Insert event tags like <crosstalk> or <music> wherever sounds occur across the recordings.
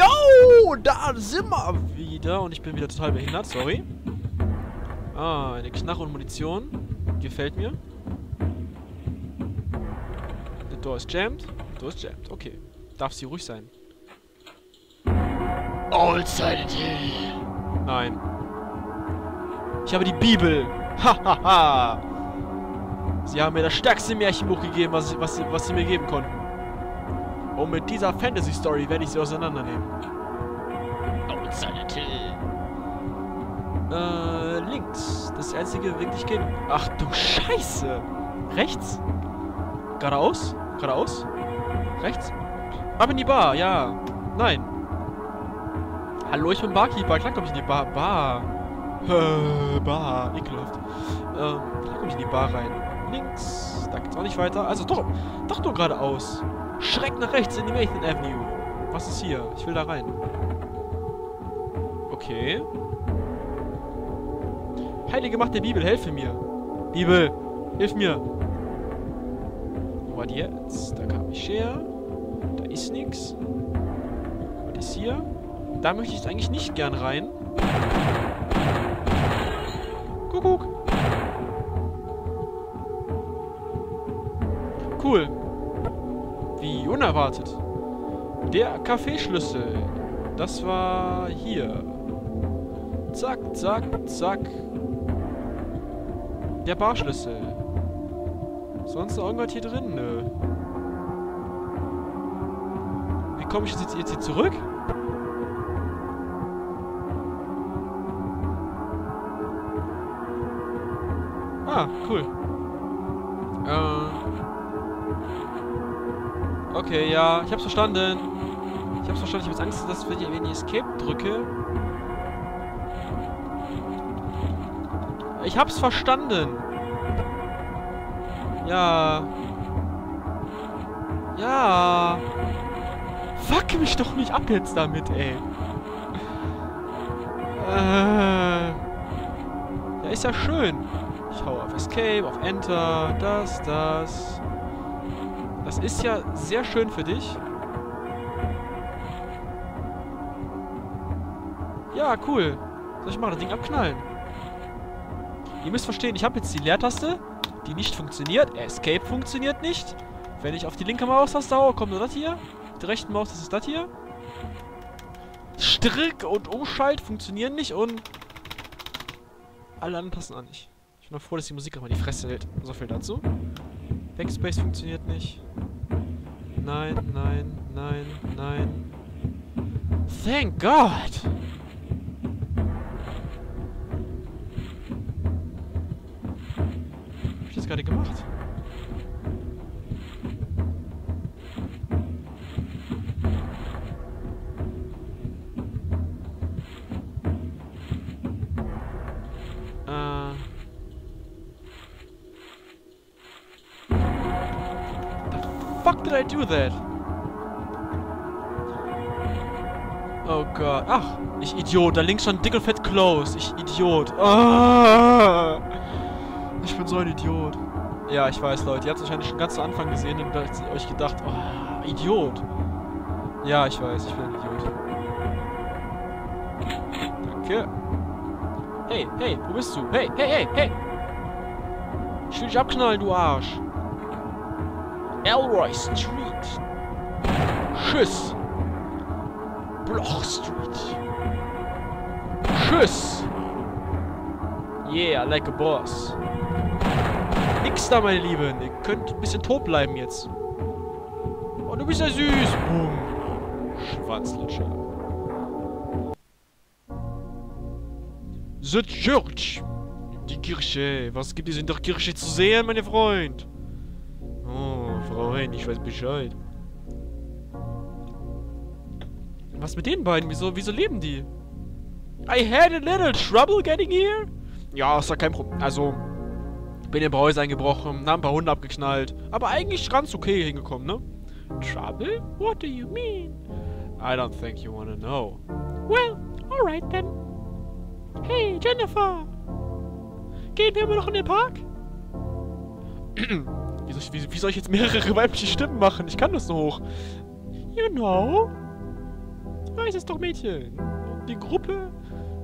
Yo, da sind wir wieder. Und ich bin wieder total behindert, sorry. Ah, eine Knarre und Munition. Gefällt mir. The door is jammed. The door is jammed. Okay. Darf sie ruhig sein. Old Hill. Nein. Ich habe die Bibel. <laughs> Hahaha. sie haben mir das stärkste Märchenbuch gegeben, was, was, was sie mir geben konnten. Und mit dieser Fantasy-Story werde ich sie auseinandernehmen. Old Silent Hill. Äh, links. Das einzige wirklich gehen. Ach du Scheiße. Rechts? Geradeaus? Geradeaus? Rechts? Ab in die Bar, ja. Nein. Hallo, ich bin Barkeeper. Klar komm ich in die Bar. Bar. Äh, Bar. Ekelhaft. Ähm, klar komm ich in die Bar rein. Links. Da geht's auch nicht weiter. Also doch, doch nur geradeaus. Schreck nach rechts in die Nathan Avenue. Was ist hier? Ich will da rein. Okay. Heilige Macht der Bibel, helfe mir. Bibel, hilf mir. Die jetzt? Da kam ich her. Da ist nix. Was ist hier? Da möchte ich eigentlich nicht gern rein. Kuckuck. Cool. Wie unerwartet. Der Kaffeeschlüssel. Das war hier. Zack, zack, zack. Der Barschlüssel. Sonst noch irgendwas hier drin? Nö. Wie komme ich jetzt, jetzt hier zurück? Ah, cool. Äh. Okay, ja, ich hab's verstanden. Ich hab's verstanden. Ich hab jetzt Angst, dass wenn ich, wenn ich Escape drücke. Ich hab's verstanden. Ja. Ja. Fuck mich doch nicht ab jetzt damit, ey. Äh. Ja, ist ja schön. Ich hau auf Escape, auf Enter, das, das. Das ist ja sehr schön für dich. Ja, cool. Soll ich mal das Ding abknallen? Ihr müsst verstehen, ich habe jetzt die Leertaste, die nicht funktioniert. Escape funktioniert nicht. Wenn ich auf die linke Maustaste haue, kommt nur das hier. Die rechte Maustaste ist das hier. Strick und Umschalt funktionieren nicht und alle anderen Tasten auch nicht. Ich bin froh, dass die Musik auch mal die Fresse hält. So viel dazu. Backspace funktioniert nicht. Nein, nein, nein, nein. Thank God! Hab ich das gerade gemacht? Did I do that? Oh Gott. Ach, ich Idiot. Da links stand dick und fett close. Ich Idiot. Ah. Ich bin so ein Idiot. Ja, ich weiß, Leute. Ihr habt es wahrscheinlich schon ganz zu Anfang gesehen und habt euch gedacht, oh, Idiot. Ja, ich weiß, ich bin ein Idiot. Danke. Hey, hey, wo bist du? Hey, hey, hey, hey! Ich will dich abknallen, du Arsch! Elroy Street! Tschüss! Bloch Street! Tschüss! Yeah, like a boss! Nix da, meine Lieben! Ihr könnt ein bisschen tot bleiben jetzt! Oh, du bist ja süß! Boom! Schwanzlutscher! The Church. Die Kirche. Was gibt es in der Kirche zu sehen, meine Freund? Freund, ich weiß Bescheid. Was mit den beiden? Wieso, wieso leben die? I had a little trouble getting here? Ja, ist doch kein Problem. Also, bin in Häuser eingebrochen, hab ein paar Hunde abgeknallt. Aber eigentlich ganz okay hingekommen, ne? Trouble? What do you mean? I don't think you wanna know. Well, alright then. Hey, Jennifer! Gehen wir immer noch in den Park? <clears throat> wie, soll ich, wie, wie soll ich jetzt mehrere <laughs> weibliche Stimmen machen? Ich kann das so hoch. You know, I weiß es doch, Mädchen. Die Gruppe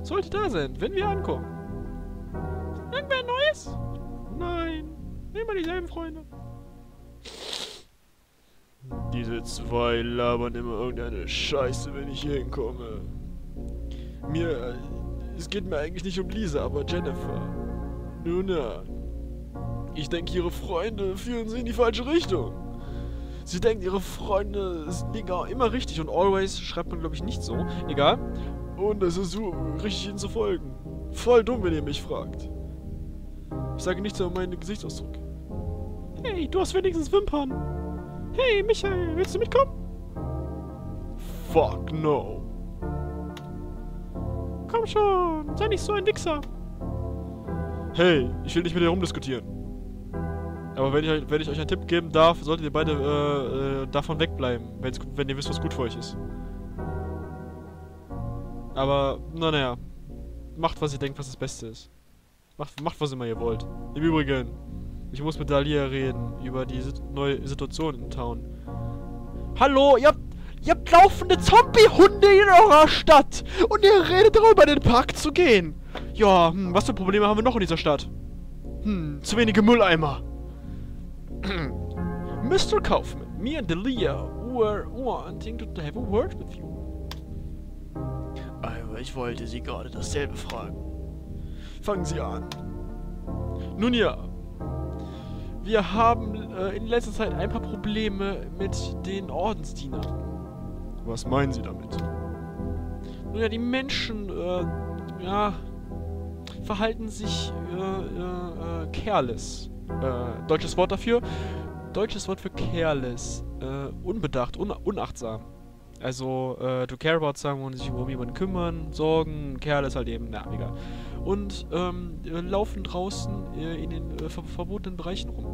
sollte da sein, wenn wir ankommen. Irgendwer Neues? Nein. Immer dieselben Freunde. Diese zwei labern immer irgendeine Scheiße, wenn ich hier hinkomme. Mir. äh, Es geht mir eigentlich nicht um Lisa, aber Jennifer. Nun ja. Ich denke, ihre Freunde führen sie in die falsche Richtung. Sie denken, ihre Freunde liegen auch immer richtig und always schreibt man, glaube ich, nicht so. Egal. Und es ist so richtig ihnen zu folgen. Voll dumm, wenn ihr mich fragt. Ich sage nichts über meinen Gesichtsausdruck. Hey, du hast wenigstens Wimpern. Hey, Michael, willst du mitkommen? Fuck no. Komm schon, sei nicht so ein Wichser. Hey, ich will nicht mit dir rumdiskutieren. Aber wenn ich, euch- wenn ich euch einen Tipp geben darf, solltet ihr beide äh, äh, davon wegbleiben, wenn ihr wisst, was gut für euch ist. Aber, na naja. Macht, was ihr denkt, was das Beste ist. Macht, macht was immer ihr wollt. Im Übrigen, ich muss mit Dalia reden über die Sit neue Situation in Town. Hallo, ihr habt, ihr habt laufende Zombie-Hunde in eurer Stadt und ihr redet darüber, in den Park zu gehen. Ja, hm, was für Probleme haben wir noch in dieser Stadt? Hm, zu wenige Mülleimer. <clears throat> Mr. Kaufman, me and Delia were wanting to have a word with you. Aber ich wollte Sie gerade dasselbe fragen. Fangen Sie an. Nun ja. Wir haben äh, in letzter Zeit ein paar Probleme mit den Ordensdienern. Was meinen Sie damit? Nun ja, die Menschen, äh, ja, verhalten sich, äh, äh, äh, careless. Äh, deutsches Wort dafür. Deutsches Wort für careless. Äh, unbedacht, un unachtsam. Also, äh, to care about someone, sich um jemanden kümmern, sorgen, careless halt eben, na, egal. Und, ähm, äh, laufen draußen äh, in den äh, ver verbotenen Bereichen rum.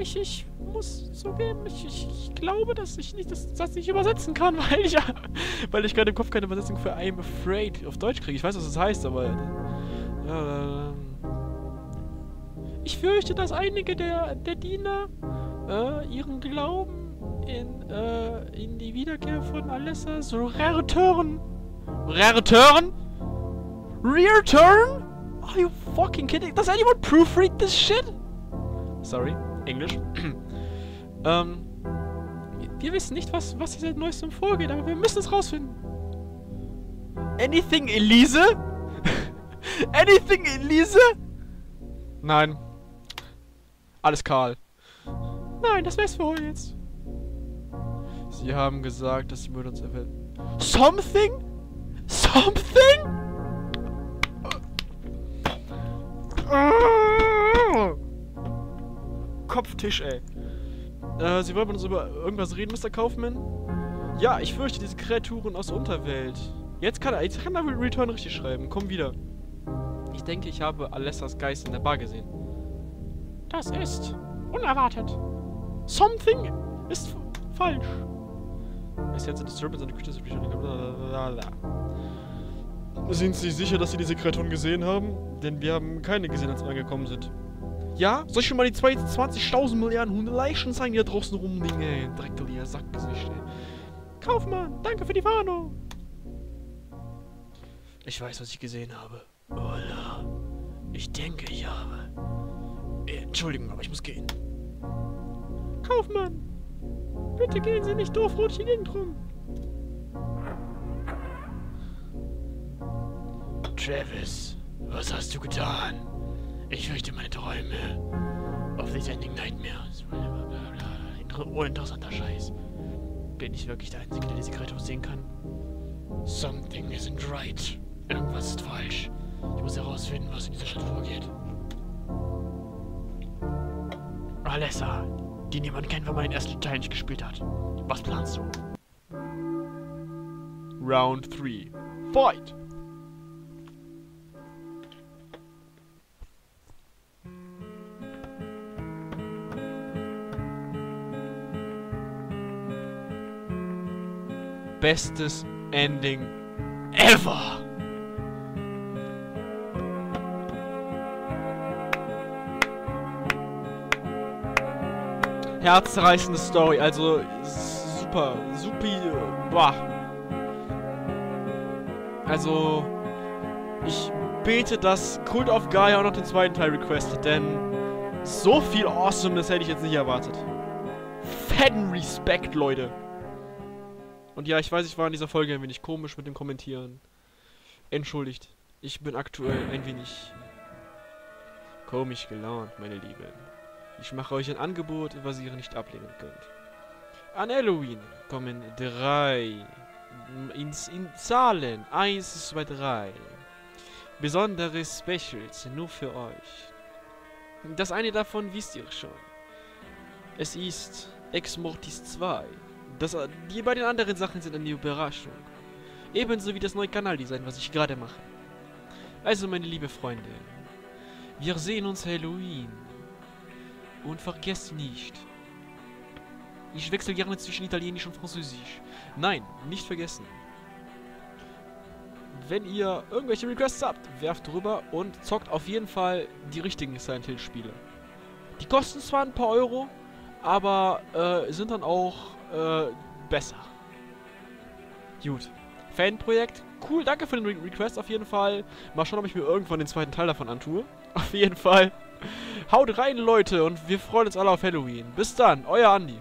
Ich, ich muss zugeben, ich, ich, ich glaube, dass ich nicht das, das nicht übersetzen kann, <laughs> weil ich, weil ich gerade im Kopf keine Übersetzung für I'm afraid auf Deutsch kriege. Ich weiß, was das heißt, aber, ähm, ich fürchte, dass einige der, der Diener äh, ihren Glauben in, äh, in die Wiederkehr von Alessa so return. Return? Return? Are you fucking kidding? Does anyone proofread this shit? Sorry, Englisch. <clears throat> ähm, wir wissen nicht, was, was hier seit neuestem vorgeht, aber wir müssen es rausfinden. Anything Elise? <laughs> Anything Elise? Nein. Alles Karl. Nein, das wär's für heute jetzt. Sie haben gesagt, dass sie mit uns erwähnen. Something? Something? Kopftisch, ey. Äh, Sie wollen mit uns über irgendwas reden, Mr. Kaufman? Ja, ich fürchte diese Kreaturen aus der Unterwelt. Jetzt kann er, jetzt kann er Return richtig schreiben. Komm wieder. Ich denke, ich habe Alessas Geist in der Bar gesehen. Das ist unerwartet. Something ist falsch. Ist jetzt a disturbance and a creatures Sind Sie sicher, dass Sie diese Kreaturen gesehen haben? Denn wir haben keine gesehen, als wir angekommen sind. Ja? Soll ich schon mal die 22.000 Milliarden Hundeleichen zeigen, die da draußen rumliegen, ey? In ihr Sackgesicht, ey. Kaufmann, danke für die Warnung. Ich weiß, was ich gesehen habe. Oder ich denke, ich habe. Äh, Entschuldigung, aber ich muss gehen. Kaufmann, bitte gehen Sie nicht doof die Gegend rum. Travis, was hast du getan? Ich fürchte meine Träume. Of these ending nightmares. Inter uninteressanter Scheiß. Bin ich wirklich der Einzige, der diese Kreatur sehen kann? Something isn't right. Irgendwas ist falsch. Ich muss herausfinden, was in dieser Stadt vorgeht. Alessa, die niemand kennt, weil man den ersten Teil nicht gespielt hat. Was planst du? Round 3. Fight! Bestes Ending ever! Herzzerreißende Story, also super, supi, boah. Also, ich bete, dass Cult of Gaia auch noch den zweiten Teil requestet, denn so viel Awesomeness hätte ich jetzt nicht erwartet. Fetten Respekt, Leute. Und ja, ich weiß, ich war in dieser Folge ein wenig komisch mit dem Kommentieren. Entschuldigt, ich bin aktuell ein wenig komisch gelaunt, meine Lieben. Ich mache euch ein Angebot, was ihr nicht ablehnen könnt. An Halloween kommen drei ins, in Zahlen. Eins, zwei, drei. Besondere Specials, nur für euch. Das eine davon wisst ihr schon. Es ist Ex Mortis 2. Das, die beiden anderen Sachen sind eine Überraschung. Ebenso wie das neue Kanaldesign, was ich gerade mache. Also, meine liebe Freunde, wir sehen uns Halloween. Und vergesst nicht, ich wechsle gerne zwischen Italienisch und Französisch. Nein, nicht vergessen. Wenn ihr irgendwelche Requests habt, werft drüber und zockt auf jeden Fall die richtigen Silent Hill Spiele. Die kosten zwar ein paar Euro, aber äh, sind dann auch äh, besser. Gut. Fanprojekt. Cool, danke für den Re Request auf jeden Fall. Mal schauen, ob ich mir irgendwann den zweiten Teil davon antue. <laughs> Auf jeden Fall. Haut rein, Leute, und wir freuen uns alle auf Halloween. Bis dann, euer Andi.